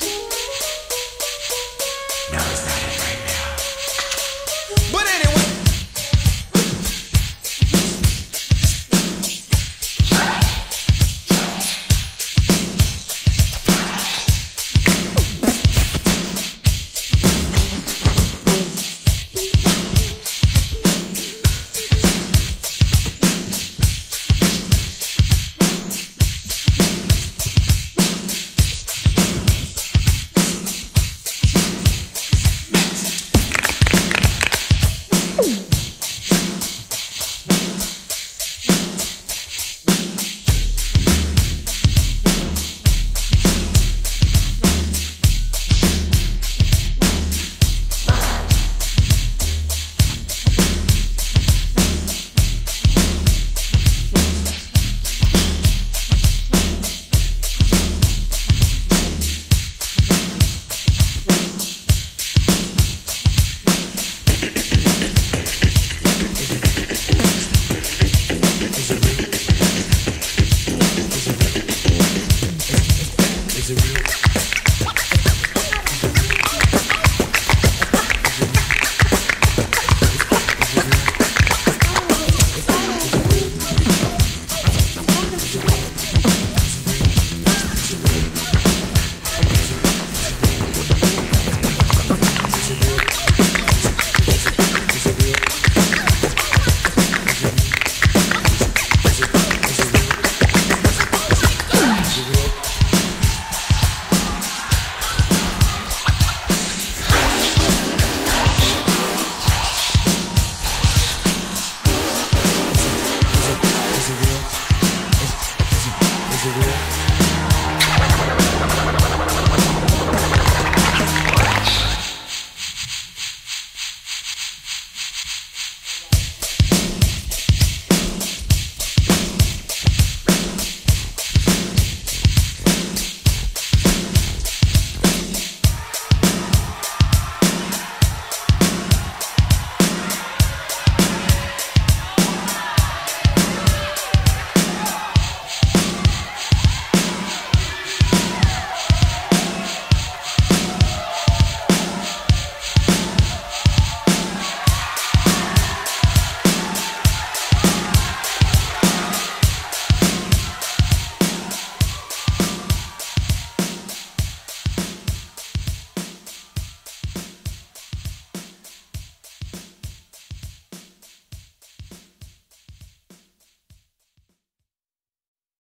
Now is